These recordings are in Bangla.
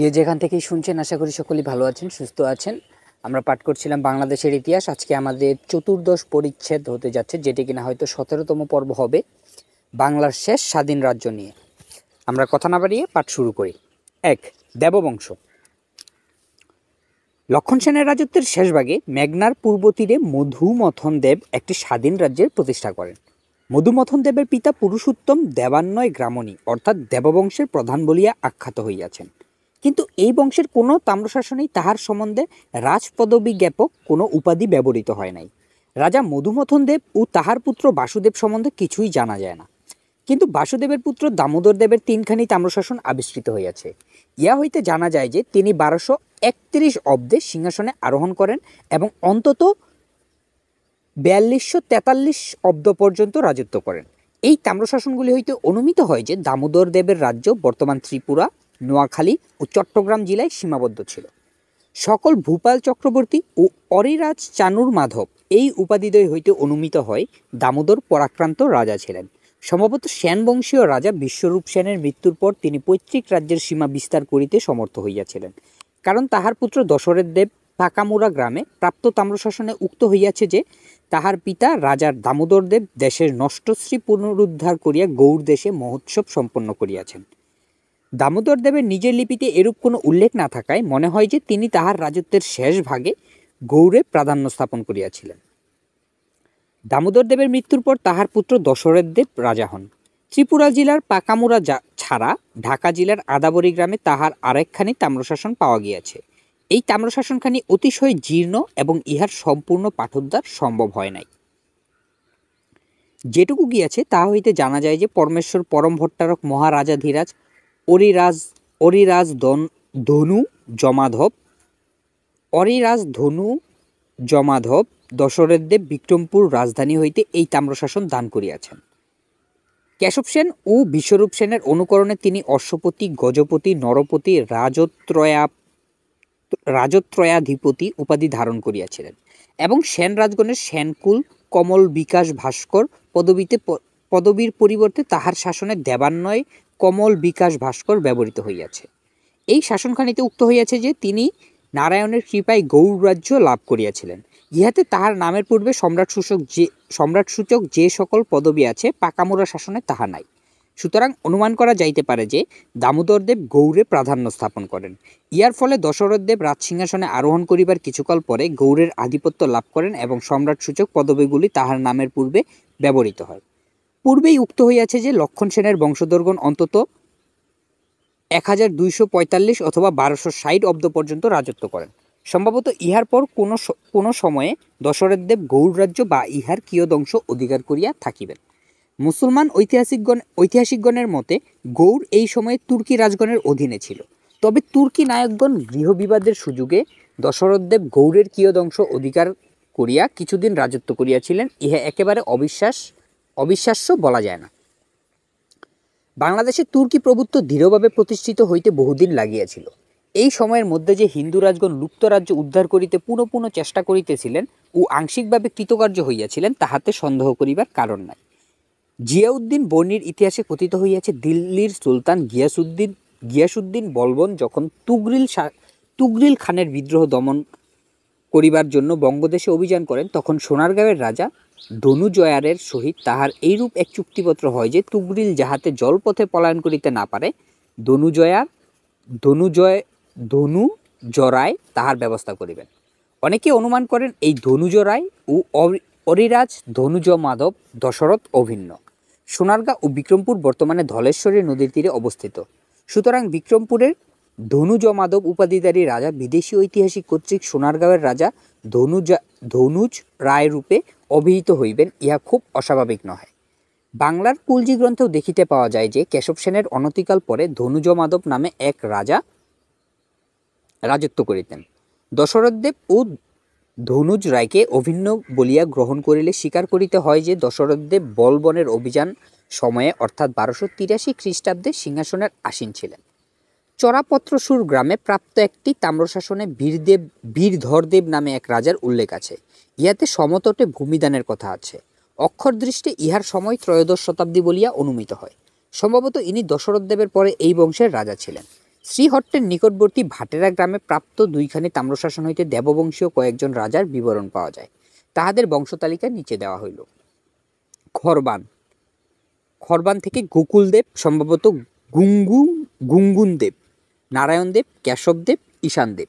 যে যেখান থেকেই শুনছেন, আশা করি সকলেই ভালো আছেন, সুস্থ আছেন। আমরা পাঠ করছিলাম বাংলাদেশের ইতিহাস। আজকে আমাদের চতুর্দশ পরিচ্ছেদ হতে যাচ্ছে, যেটি কিনা হয়তো সতেরোতম পর্ব হবে বাংলার শেষ স্বাধীন রাজ্য নিয়ে। আমরা কথা না বাড়িয়ে পাঠ শুরু করি। এক, দেববংশ। লক্ষণ সেনের রাজত্বের শেষ ভাগে মেঘনার পূর্ব তীরে মধুমথন দেব একটি স্বাধীন রাজ্যের প্রতিষ্ঠা করেন। মধুমথন দেবের পিতা পুরুষোত্তম দেবান্নয় গ্রামণী, অর্থাৎ দেববংশের প্রধান বলিয়া আখ্যাত হইয়াছেন। কিন্তু এই বংশের কোনো তাম্রশাসনেই তাহার সম্বন্ধে রাজপদবী জ্ঞাপক কোনো উপাধি ব্যবহৃত হয় নাই। রাজা মধুমথন দেব ও তাহার পুত্র বাসুদেব সম্বন্ধে কিছুই জানা যায় না। কিন্তু বাসুদেবের পুত্র দামোদর দেবের তিনখানি তাম্রশাসন আবিষ্কৃত হইয়াছে। ইয়া হইতে জানা যায় যে তিনি বারোশো একত্রিশ অব্দে সিংহাসনে আরোহণ করেন এবং অন্তত বিয়াল্লিশশো তেতাল্লিশ অব্দ পর্যন্ত রাজত্ব করেন। এই তাম্রশাসনগুলি হইতে অনুমিত হয় যে দামোদর দেবের রাজ্য বর্তমান ত্রিপুরা নোয়াখালী ও চট্টগ্রাম জেলায় সীমাবদ্ধ ছিল। সকল ভূপাল চক্রবর্তী ও অরিরাজ চানুর মাধব এই উপাধিদ্বয় হইতে অনুমিত হয় দামোদর পরাক্রান্ত রাজা ছিলেন। সম্ভবত সেন বংশীয় রাজা বিশ্বরূপ সেনের মৃত্যুর পর তিনি পৈতৃক রাজ্যের সীমা বিস্তার করিতে সমর্থ হইয়াছিলেন। কারণ তাহার পুত্র দশরথ দেব পাকামুরা গ্রামে প্রাপ্ত তাম্রশাসনে উক্ত হইয়াছে যে, তাহার পিতা রাজার দামোদর দেব দেশের নষ্টশ্রী পুনরুদ্ধার করিয়া গৌড় দেশে মহোৎসব সম্পন্ন করিয়াছেন। দামোদর দেবের নিজের লিপিতে এরূপ কোনো উল্লেখ না থাকায় মনে হয় যে তিনি তাহার রাজত্বের শেষ ভাগে গৌড়ে প্রাধান্য স্থাপন করিয়াছিলেন। দামোদর দেবের মৃত্যুর পর তাহার পুত্র দশরথ দেব রাজা হন। ত্রিপুরা জেলার পাকামুরা ছাড়া ঢাকা জেলার আদাবরী গ্রামে তাহার আরেকখানি তাম্রশাসন পাওয়া গিয়াছে। এই তাম্রশাসনখানি অতিশয় জীর্ণ এবং ইহার সম্পূর্ণ পাঠোদ্ধার সম্ভব হয় নাই। যেটুকু গিয়াছে তাহা হইতে জানা যায় যে পরমেশ্বর পরম ভট্টারক মহারাজা ধীরাজ অরিরাজ অরিরাজ দন ধনু, জমাধব। অরিরাজ ধনু, জমাধব দশরথ দেব বিক্রমপুর রাজধানী হইতে এই তাম্রশাসন দান করিয়াছেন। কেশব সেন ও বিশ্বরূপ সেনের অনুকরণে তিনি অশ্বপতি, গজপতি, নরপতি, রাজত্রয়া, রাজত্রয়াধিপতি উপাধি ধারণ করিয়াছিলেন এবং সেন রাজগণের সেনকুল, কমল বিকাশ ভাস্কর পদবীতে পদবীর পরিবর্তে তাহার শাসনে দেবান্বয় কমল বিকাশ ভাস্কর ব্যবহৃত হইয়াছে। এই শাসনখানিতে উক্ত হইয়াছে যে, তিনি নারায়ণের কৃপায় গৌড় রাজ্য লাভ করিয়াছিলেন। ইহাতে তাহার নামের পূর্বে সম্রাট সূচক যে, সম্রাট সূচক যে সকল পদবী আছে পাকামোরা শাসনে তাহা নাই। সুতরাং অনুমান করা যাইতে পারে যে দামোদর দেব গৌড়ে প্রাধান্য স্থাপন করেন। ইহার ফলে দশরথ দেব রাজসিংহাসনে আরোহণ করিবার কিছুকাল পরে গৌড়ের আধিপত্য লাভ করেন এবং সম্রাট সূচক পদবীগুলি তাহার নামের পূর্বে ব্যবহৃত হয়। পূর্বেই উক্ত হইয়াছে যে লক্ষণ সেনের বংশধরগণ অন্তত এক হাজার দুইশো পঁয়তাল্লিশ অথবা বারোশো ষাট অব্দ পর্যন্ত রাজত্ব করেন। সম্ভবত ইহার পর কোনো কোনো সময়ে দশরথ দেব গৌড় রাজ্য বা ইহার কিয়দংশ অধিকার করিয়া থাকিবেন। মুসলমান ঐতিহাসিকগণ, ঐতিহাসিকগণের মতে গৌড় এই সময়ে তুর্কি রাজগণের অধীনে ছিল। তবে তুর্কি নায়কগণ গৃহবিবাদের সুযোগে দশরথ দেব গৌড়ের কিয়দংশ অধিকার করিয়া কিছুদিন রাজত্ব করিয়াছিলেন, ইহা একেবারে অবিশ্বাস অবিশ্বাস্য বলা যায় না। বাংলাদেশে তুর্কি প্রভুত্ব দৃঢ়ভাবে প্রতিষ্ঠিত হইতে বহুদিন লাগিয়াছিল। এই সময়ের মধ্যে যে হিন্দু রাজগণ লুপ্ত রাজ্য উদ্ধার করিতে পুনঃ পুনঃ চেষ্টা করিতেছিলেন ও আংশিকভাবে কৃতকার্য হইয়াছিলেন, তাহাতে সন্দেহ করিবার কারণ নাই। জিয়াউদ্দিন বর্ণির ইতিহাসে কথিত হইয়াছে, দিল্লির সুলতান গিয়াসুদ্দিন গিয়াসুদ্দিন বলবন যখন তুগরিল তুগরিল খানের বিদ্রোহ দমন করিবার জন্য বঙ্গদেশে অভিযান করেন, তখন সোনারগাঁওয়ের রাজা ধনুজয়ারের সহিত তাহার এইরূপ এক চুক্তিপত্র হয় যে, তুগরিল যাহাতে জলপথে পলায়ন করিতে না পারে ধনুজয়ার ধনুজয় ধনু জরায় তাহার ব্যবস্থা করিবেন। অনেকে অনুমান করেন এই ধনুজরায় ও অরি- অরিরাজ ধনুজ মাধব দশরথ অভিন্ন। সোনারগাঁ ও বিক্রমপুর বর্তমানে ধলেশ্বরী নদীর তীরে অবস্থিত। সুতরাং বিক্রমপুরের ধনুজ মাধব উপাধিধারী রাজা, বিদেশি ঐতিহাসিক কর্তৃক সোনারগাঁওয়ের রাজা ধনুজা, ধনুজ রায় রূপে অভিহিত হইবেন, ইহা খুব অস্বাভাবিক নহে। বাংলার কুলজি গ্রন্থেও দেখিতে পাওয়া যায় যে, কেশব সেনের অনতিকাল পরে ধনুজ মাধব নামে এক রাজা রাজত্ব করিতেন। দশরথ দেব ও ধনুজ রায়কে অভিন্ন বলিয়া গ্রহণ করিলে স্বীকার করিতে হয় যে, দশরথ দেব বলবনের অভিযান সময়ে, অর্থাৎ বারোশো তিরাশি খ্রিস্টাব্দে সিংহাসনের আসীন ছিলেন। চরাপত্রসুর গ্রামে প্রাপ্ত একটি তাম্রশাসনে বীরদেব বীরধরদেব নামে এক রাজার উল্লেখ আছে। ইহাতে সমতটে ভূমিদানের কথা আছে। অক্ষর দৃষ্টে ইহার সময় ত্রয়োদশ শতাব্দী বলিয়া অনুমিত হয়। সম্ভবত ইনি দশরথদেবের পরে এই বংশের রাজা ছিলেন। শ্রীহট্টের নিকটবর্তী ভাটেরা গ্রামে প্রাপ্ত দুইখানি তাম্রশাসন হইতে দেববংশীয় কয়েকজন রাজার বিবরণ পাওয়া যায়। তাহাদের বংশতালিকা নিচে দেওয়া হইল। খরবান। খরবান থেকে গোকুলদেব, সম্ভবত গুঙ্গু গুঙ্গুনদেব। নারায়ণদেব কেশবদেব ঈশানদেব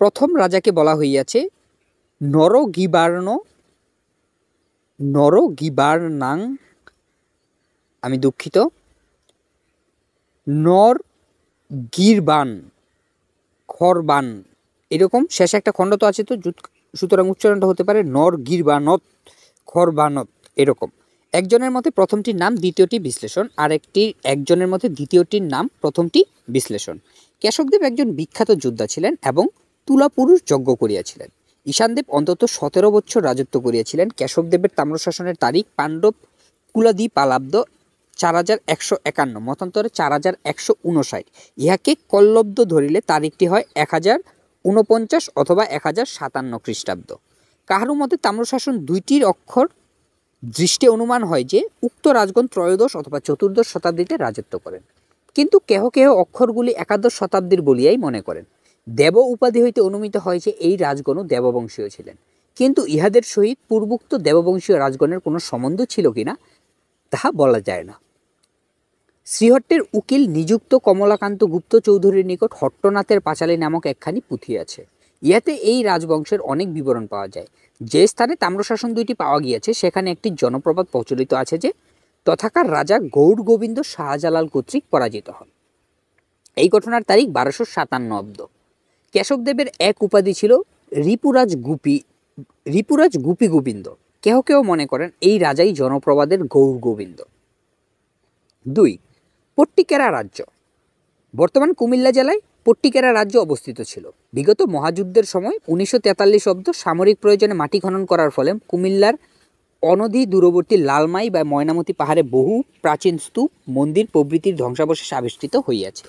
প্রথম রাজাকে বলা হইয়াছে নরগিবার্ণ নরগিবার্নাং আমি দুঃখিত নর গিরবান খরবান এরকম শেষে একটা খণ্ড তো আছে তো সুতরাং উচ্চারণটা হতে পারে নর গিরবানত খরবানত এরকম। একজনের মতে প্রথমটির নাম, দ্বিতীয়টি বিশ্লেষণ, আর একটি, একজনের মতে দ্বিতীয়টির নাম, প্রথমটি বিশ্লেষণ। কেশবদেব একজন বিখ্যাত যোদ্ধা ছিলেন এবং তুলা পুরুষ যজ্ঞ করিয়াছিলেন। ঈশানদেব অন্তত সতেরো বছর রাজত্ব করিয়াছিলেন। কেশবদেবের তাম্রশাসনের তারিখ, পাণ্ডব কুলাদি পালাব্দ চার হাজার একশো একান্ন, মতান্তরে চার হাজার একশো উনষাট ইহাকে কল্লব্দ ধরিলে তারিখটি হয় এক হাজার উনপঞ্চাশ অথবা এক হাজার সাতান্ন খ্রিস্টাব্দ। কাহারও মতে তাম্রশাসন দুইটির অক্ষর দৃষ্টে অনুমান হয় যে উক্ত রাজগণ ত্রয়োদশ অথবা চতুর্দশ শতাব্দীতে রাজত্ব করেন। কিন্তু কেহ কেহ অক্ষরগুলি একাদশ শতাব্দীর বলিয়াই মনে করেন। দেব উপাধি হইতে অনুমিত হয় যে এই রাজগণও দেববংশীয় ছিলেন। কিন্তু ইহাদের সহিত পূর্বোক্ত দেববংশীয় রাজগণের কোনো সম্বন্ধ ছিল কিনা তাহা বলা যায় না। শ্রীহট্টের উকিল নিযুক্ত কমলাকান্ত গুপ্ত চৌধুরীর নিকট হট্টনাথের পাঁচালী নামক একখানি পুঁথি আছে। ইহাতে এই রাজবংশের অনেক বিবরণ পাওয়া যায়। যে স্থানে তাম্রশাসন দুইটি পাওয়া গিয়েছে, সেখানে একটি জনপ্রবাদ প্রচলিত আছে যে তথাকার রাজা গৌড় গোবিন্দ শাহজালাল কর্তৃক পরাজিত হন। এই ঘটনার তারিখ বারোশো সাতান্ন অব্দ। কেশবদেবের এক উপাধি ছিল রিপুরাজ গুপি রিপুরাজ গুপি গোবিন্দ। কেহ কেউ মনে করেন এই রাজাই জনপ্রবাদের গৌর গোবিন্দ। দুই, পট্টিকেরা রাজ্য। বর্তমান কুমিল্লা জেলায় পট্টিকেরা রাজ্য অবস্থিত ছিল। বিগত মহাযুদ্ধের সময় উনিশশো তেতাল্লিশ অব্দ সামরিক প্রয়োজনে মাটি খনন করার ফলে কুমিল্লার অনধি দূরবর্তী লালমাই বা ময়নামতি পাহাড়ে বহু প্রাচীন স্তূপ, মন্দির প্রভৃতির ধ্বংসাবশেষ আবিষ্কৃত হইয়াছে।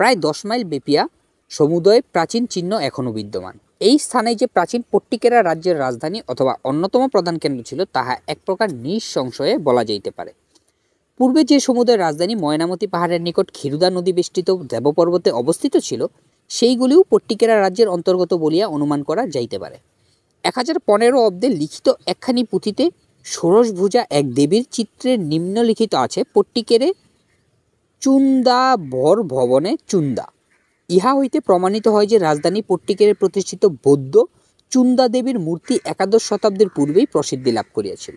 প্রায় দশ মাইল বেপিয়া সমুদয় প্রাচীন চিহ্ন এখনও বিদ্যমান। এই স্থানে যে প্রাচীন পট্টিকেরা রাজ্যের রাজধানী অথবা অন্যতম প্রধান কেন্দ্র ছিল, তাহা এক প্রকার নিঃসংশয়ে বলা যাইতে পারে। পূর্বে যে সমুদ্রের রাজধানী ময়নামতি পাহাড়ের নিকট ক্ষীরুদা নদী বেষ্টিত দেবপর্বতে অবস্থিত ছিল সেইগুলিও পট্টিকেরা রাজ্যের অন্তর্গত বলিয়া অনুমান করা যাইতে পারে। এক হাজার পনেরো অব্দে লিখিত একখানি পুঁথিতে ষোড়শভুজা এক দেবীর চিত্রের নিম্নলিখিত আছে পট্টিকেরে, চুন্দা বর ভবনে চুন্দা। ইহা হইতে প্রমাণিত হয় যে রাজধানী পট্টিকেরে প্রতিষ্ঠিত বৌদ্ধ চুন্দা দেবীর মূর্তি একাদশ শতাব্দীর পূর্বেই প্রসিদ্ধি লাভ করিয়াছিল।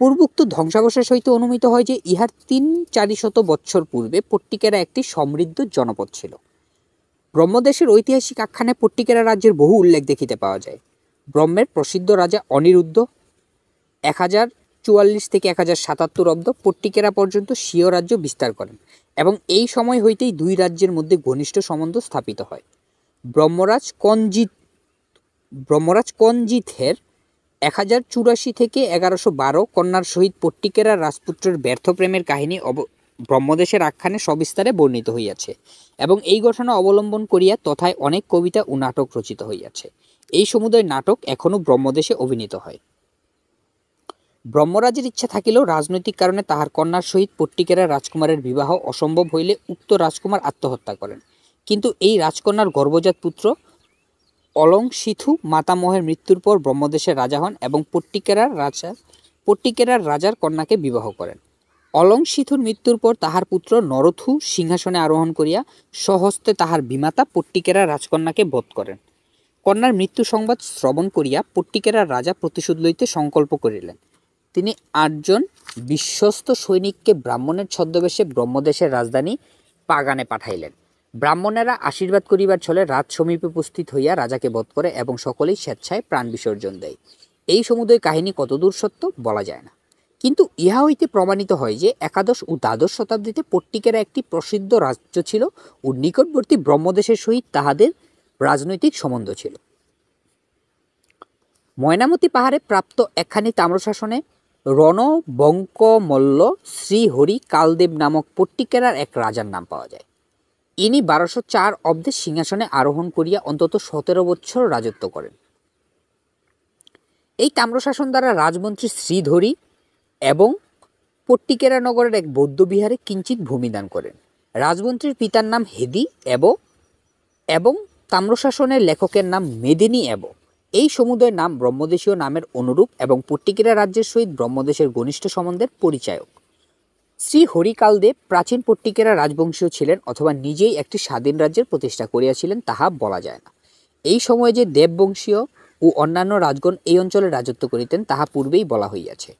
পূর্বোক্ত ধ্বংসাবশেষ হইতে অনুমিত হয় যে ইহার তিন চারিশত বৎসর পূর্বে পট্টিকেরা একটি সমৃদ্ধ জনপদ ছিল। ব্রহ্মদেশের ঐতিহাসিক আখ্যানে পট্টিকেরা রাজ্যের বহু উল্লেখ দেখিতে পাওয়া যায়। ব্রহ্মের প্রসিদ্ধ রাজা অনিরুদ্ধ। এক হাজার চুয়াল্লিশ থেকে এক হাজার সাতাত্তর অব্দ পট্টিকেরা পর্যন্ত স্বীয় রাজ্য বিস্তার করেন এবং এই সময় হইতেই দুই রাজ্যের মধ্যে ঘনিষ্ঠ সম্বন্ধ স্থাপিত হয়। ব্রহ্মরাজ কঞ্জিত ব্রহ্মরাজ কঞ্জিতের এক হাজার চুরাশি থেকে এগারোশো বারো কন্যার সহিত পট্টিকেরা রাজপুত্রের ব্যর্থ প্রেমের কাহিনী অব ব্রহ্মদেশের আখ্যানে সবিস্তারে বর্ণিত হইয়াছে এবং এই ঘটনা অবলম্বন করিয়া তথায় অনেক কবিতা ও নাটক রচিত হইয়াছে। এই সমুদয় নাটক এখনও ব্রহ্মদেশে অভিনীত হয়। ব্রহ্মরাজের ইচ্ছা থাকিলেও রাজনৈতিক কারণে তাহার কন্যার সহিত পট্টিকেরা রাজকুমারের বিবাহ অসম্ভব হইলে উক্ত রাজকুমার আত্মহত্যা করেন। কিন্তু এই রাজকন্যার গর্ভজাত পুত্র অলংশিথু মাতামহের মৃত্যুর পর ব্রহ্মদেশের রাজা হন এবং পট্টিকেরার রাজা পট্টিকেরার রাজার কন্যাকে বিবাহ করেন। অলংশিথুর মৃত্যুর পর তাহার পুত্র নরথু সিংহাসনে আরোহণ করিয়া স্বহস্তে তাহার বিমাতা পট্টিকেরা রাজকন্যাকে বধ করেন। কন্যার মৃত্যু সংবাদ শ্রবণ করিয়া পট্টিকেরার রাজা প্রতিশোধ লইতে সংকল্প করিলেন। তিনি আটজন বিশ্বস্ত সৈনিককে ব্রাহ্মণের ছদ্মবেশে ব্রহ্মদেশের রাজধানী পাগানে পাঠাইলেন। ব্রাহ্মণেরা আশীর্বাদ করিবার ছলে রাত সমীপে উপস্থিত হইয়া রাজাকে বধ করে এবং সকলেই স্বেচ্ছায় প্রাণ বিসর্জন দেয়। এই সমুদয় কাহিনী কতদূর সত্য বলা যায় না। কিন্তু ইহা হইতে প্রমাণিত হয় যে একাদশ ও দ্বাদশ শতাব্দীতে পট্টিকেরা একটি প্রসিদ্ধ রাজ্য ছিল ও নিকটবর্তী ব্রহ্মদেশের সহিত তাহাদের রাজনৈতিক সম্বন্ধ ছিল। ময়নামতি পাহাড়ে প্রাপ্ত একখানি তাম্রশাসনে রণবঙ্কমল্ল শ্রীহরি কালদেব নামক পট্টিকেরার এক রাজার নাম পাওয়া যায়। ইনি বারোশো চার অব্দে সিংহাসনে আরোহণ করিয়া অন্তত সতেরো বছর রাজত্ব করেন। এই তাম্রশাসন দ্বারা রাজমন্ত্রী শ্রীধরী এবং পট্টিকেরা নগরের এক বৌদ্ধবিহারে কিঞ্চিত ভূমিদান করেন। রাজমন্ত্রীর পিতার নাম হেদি এব, এবং তাম্রশাসনের লেখকের নাম মেদিনী এব। এই সমুদয় নাম ব্রহ্মদেশীয় নামের অনুরূপ এবং পট্টিকিরা রাজ্যের সহিত ব্রহ্মদেশের ঘনিষ্ঠ সম্বন্ধের পরিচায়ক। শ্রী হরিকালদেব প্রাচীন পট্টিকেরা রাজবংশীয় ছিলেন অথবা নিজেই একটি স্বাধীন রাজ্যের প্রতিষ্ঠা করিয়াছিলেন তাহা বলা যায় না। এই সময়ে যে দেববংশীয় ও অন্যান্য রাজগণ এই অঞ্চলে রাজত্ব করিতেন তাহা পূর্বেই বলা হইয়াছে।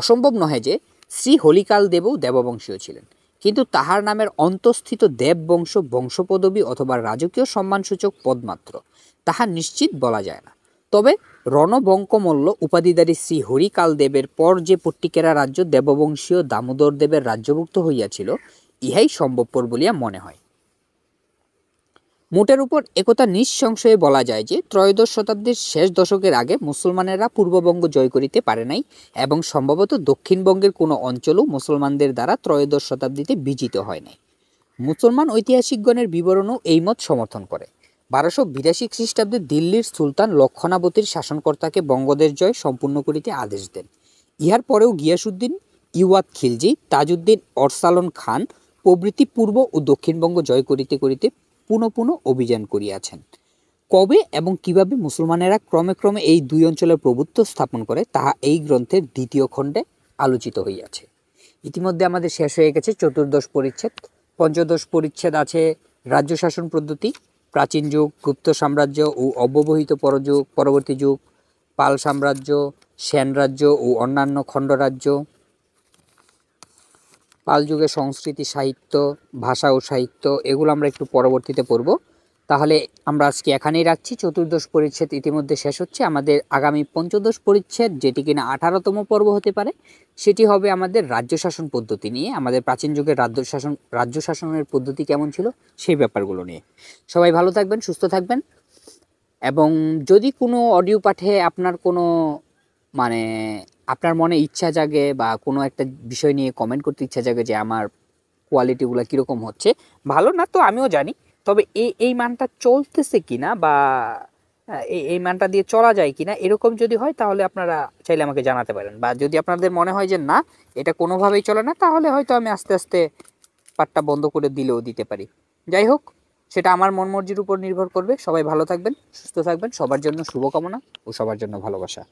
অসম্ভব নহে যে শ্রী হলিকাল দেবও দেববংশীয় ছিলেন। কিন্তু তাহার নামের অন্তঃস্থিত দেববংশ, বংশপদবী অথবা রাজকীয় সম্মানসূচক পদমাত্র তাহা নিশ্চিত বলা যায় না। তবে রণবঙ্কমল্ল, উপাধিধারী শ্রী হরিকাল দেবের পর যে পট্টিকেরা রাজ্য দেববংশীয় দামোদর দেবের রাজ্যভুক্ত হইয়াছিল, ইহাই সম্ভবপর বলিয়া মনে হয়। মোটের উপর একথা নিঃসংশয়ে বলা যায় যে ত্রয়োদশ শতাব্দীর শেষ দশকের আগে মুসলমানেরা পূর্ববঙ্গ জয় করিতে পারে নাই এবং সম্ভবত দক্ষিণবঙ্গের কোনো অঞ্চলও মুসলমানদের দ্বারা ত্রয়োদশ শতাব্দীতে বিজিত হয় নাই। মুসলমান ঐতিহাসিকগণের বিবরণও এই মত সমর্থন করে। বারোশো বিরাশি খ্রিস্টাব্দে দিল্লির সুলতান লক্ষণাবতীর শাসনকর্তাকে বঙ্গদেশ জয় সম্পূর্ণ করিতে আদেশ দেন। ইহার পরেও গিয়াসুদ্দিন ইওয়াত খিলজি, তাজউদ্দিন, অরসালন খান প্রভৃতি পূর্ব ও দক্ষিণবঙ্গ জয় করিতে করিতে পুনঃ পুনঃ অভিযান করিয়াছেন। কবে এবং কীভাবে মুসলমানেরা ক্রমে ক্রমে এই দুই অঞ্চলের প্রভুত্ব স্থাপন করে, তাহা এই গ্রন্থের দ্বিতীয় খণ্ডে আলোচিত হইয়াছে। ইতিমধ্যে আমাদের শেষ হয়ে গেছে চতুর্দশ পরিচ্ছেদ। পঞ্চদশ পরিচ্ছেদ আছে রাজ্য শাসন পদ্ধতি, প্রাচীন যুগ, গুপ্ত সাম্রাজ্য ও অব্যবহিত পরযুগ, পরবর্তী যুগ, পাল সাম্রাজ্য, সেন রাজ্য ও অন্যান্য খণ্ডরাজ্য পাল যুগের সংস্কৃতি, সাহিত্য, ভাষা ও সাহিত্য এগুলো আমরা একটু পরবর্তীতে পড়ব। তাহলে আমরা আজকে এখানেই রাখছি। চতুর্দশ পরিচ্ছেদ ইতিমধ্যে শেষ হচ্ছে। আমাদের আগামী পঞ্চদশ পরিচ্ছেদ, যেটি কিনা আঠারোতম পর্ব হতে পারে, সেটি হবে আমাদের রাজ্য শাসন পদ্ধতি নিয়ে। আমাদের প্রাচীন যুগের রাজ্য শাসন, রাজ্য শাসনের পদ্ধতি কেমন ছিল সেই ব্যাপারগুলো নিয়ে। সবাই ভালো থাকবেন, সুস্থ থাকবেন। এবং যদি কোনো অডিও পাঠে আপনার কোনো মানে আপনার মনে ইচ্ছা জাগে বা কোনো একটা বিষয় নিয়ে কমেন্ট করতে ইচ্ছা জাগে যে আমার কোয়ালিটিগুলো কীরকম হচ্ছে, ভালো না তো আমিও জানি। তবে এই এই মানটা চলতেছে কি না বা এই এই মানটা দিয়ে চলা যায় কি না এরকম যদি হয় তাহলে আপনারা চাইলে আমাকে জানাতে পারেন। বা যদি আপনাদের মনে হয় যে না, এটা কোনোভাবেই চলে না, তাহলে হয়তো আমি আস্তে আস্তে পাটটা বন্ধ করে দিলেও দিতে পারি। যাই হোক, সেটা আমার মন মর্জির উপর নির্ভর করবে। সবাই ভালো থাকবেন, সুস্থ থাকবেন, সবার জন্য শুভকামনা ও সবার জন্য ভালোবাসা।